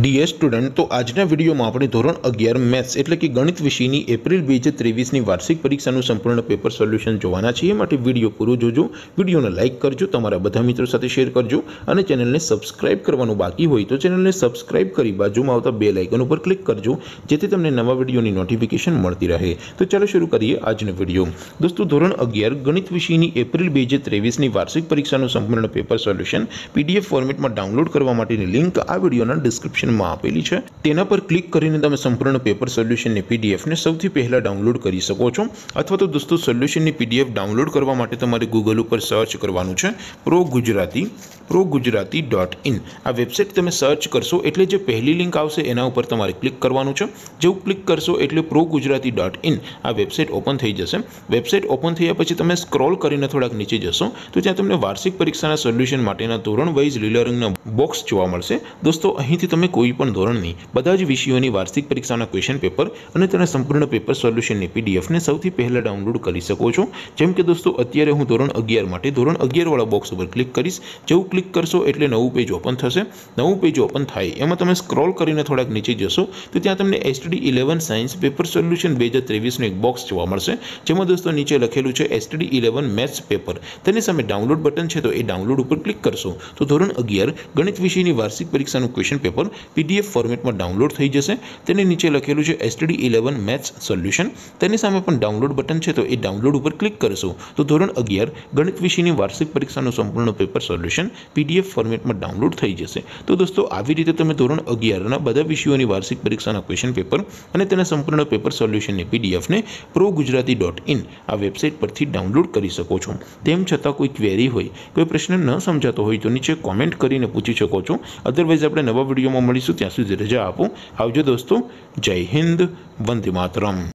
ડીએર student, તો આજના વિડીયોમાં આપણે ધોરણ અગિયાર મેથ્સ એટલે કે ગણિત વિષયની એપ્રિલ બે હજાર ત્રેવીસની વાર્ષિક પરીક્ષાનું સંપૂર્ણ પેપર સોલ્યુશન જોવાના છીએ. માટે વીડિયો પૂરો જોજો. વિડીયોને લાઇક કરજો, તમારા બધા મિત્રો સાથે શેર કરજો અને ચેનલને સબસ્ક્રાઇબ કરવાનું બાકી હોય તો ચેનલને સબસ્ક્રાઇબ કરી બાજુમાં આવતા બે લાઇકન ઉપર ક્લિક કરજો, જેથી તમને નવા વિડીયોની નોટિફિકેશન મળતી રહે. તો ચાલો શરૂ કરીએ આજનો વીડિયો. દોસ્તો, ધોરણ અગિયાર, ગણિત વિષયની એપ્રિલ બે હજાર ત્રેવીસની વાર્ષિક પરીક્ષાનું સંપૂર્ણ પેપર સોલ્યુશન પીડીએફ ફોર્મેટમાં ડાઉનલોડ કરવા માટેની લિંક આ વિડીયોના ડિસ્ક્રિપ્શનમાં આપેલી છે. તેના પર ક્લિક કરીને તમે સંપૂર્ણ પેપર સોલ્યુશનની પીડીએફને સૌથી પહેલાં ડાઉનલોડ કરી શકો છો. અથવા તો દોસ્તો સોલ્યુશનની પીડીએફ ડાઉનલોડ કરવા માટે તમારે ગૂગલ ઉપર સર્ચ કરવાનું છે. Pro Gujarati pro Gujarati dot in આ વેબસાઇટ તમે સર્ચ કરશો એટલે જે પહેલી લિંક આવશે એના ઉપર તમારે ક્લિક કરવાનું છે. જેવું ક્લિક કરશો એટલે પ્રો ગુજરાતી ડોટ ઇન આ વેબસાઇટ ઓપન થઈ જશે. વેબસાઇટ ઓપન થયા પછી તમે સ્ક્રોલ કરીને થોડાક નીચે જશો, તો ત્યાં તમને વાર્ષિક પરીક્ષાના સોલ્યુશન માટેના ધોરણ વાઇઝ લીલા રંગના બોક્સ જોવા મળશે. દોસ્તો, અહીંથી તમે કોઈ પણ ધોરણની બધા જ વિષયોની વાર્ષિક પરીક્ષાના ક્વેશ્ચન પેપર અને તેના સંપૂર્ણ પેપર સોલ્યુશનની પીડીએફને સૌથી પહેલાં ડાઉનલોડ કરી શકો છો. જેમ કે દોસ્તો, અત્યારે હું ધોરણ અગિયાર માટે ધોરણ અગિયારવાળા બોક્સ ઉપર ક્લિક કરીશ. જેવું ક્લિક કરશો એટલે નવું પેજ ઓપન થશે. નવું પેજ ઓપન થાય, એમાં તમે સ્ક્રોલ કરીને થોડાક નીચે જશો, તો ત્યાં તમને STD eleven science paper solution બે હજાર ત્રેવીસનું એક બોક્સ જોવા મળશે. જેમાં દોસ્તો નીચે લખેલું છે એસટીડી ઇલેવન મેથ્સ પેપર તેની સામે ડાઉનલોડ બટન છે તો એ ડાઉનલોડ ઉપર ક્લિક કરશો. તો ધોરણ અગિયાર ગણિત વિષયની વાર્ષિક પરીક્ષાનું ક્વેશ્ચન પેપર પીડીએફ ફોર્મેટમાં ડાઉનલોડ થઈ જશે. તેની નીચે લખેલું છે એસટીડી ઇલેવન મેથ્સ સોલ્યુશન તેની સામે પણ ડાઉનલોડ બટન છે, તો એ ડાઉનલોડ ઉપર ક્લિક કરશો. તો ધોરણ અગિયાર, ગણિત વિષયની વાર્ષિક પરીક્ષાનું સંપૂર્ણ પેપર સોલ્યુશન પીડીએફ ફોર્મેટમાં ડાઉનલોડ થઈ જશે. તો દોસ્તો, આવી રીતે તમે ધોરણ અગિયારના બધા વિષયોની વાર્ષિક પરીક્ષાના ક્વેશ્ચન પેપર અને તેના સંપૂર્ણ પેપર સોલ્યુશનની પીડીએફને પ્રો ગુજરાતી ડોટ ઇન આ વેબસાઇટ પરથી ડાઉનલોડ કરી શકો છો. તેમ છતાં કોઈ ક્વેરી હોય, કોઈ પ્રશ્ન ન સમજાતો હોય, તો નીચે કોમેન્ટ કરીને પૂછી શકો છો. અદરવાઇઝ આપણે નવા વિડીયોમાં મળીશું ત્યાં સુધી રજા આપો આવજો દોસ્તો જય હિન્દ વંદે માતરમ